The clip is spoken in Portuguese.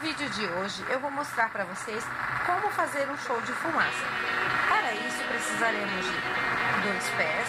No vídeo de hoje eu vou mostrar para vocês como fazer um show de fumaça. Para isso precisaremos de dois pés,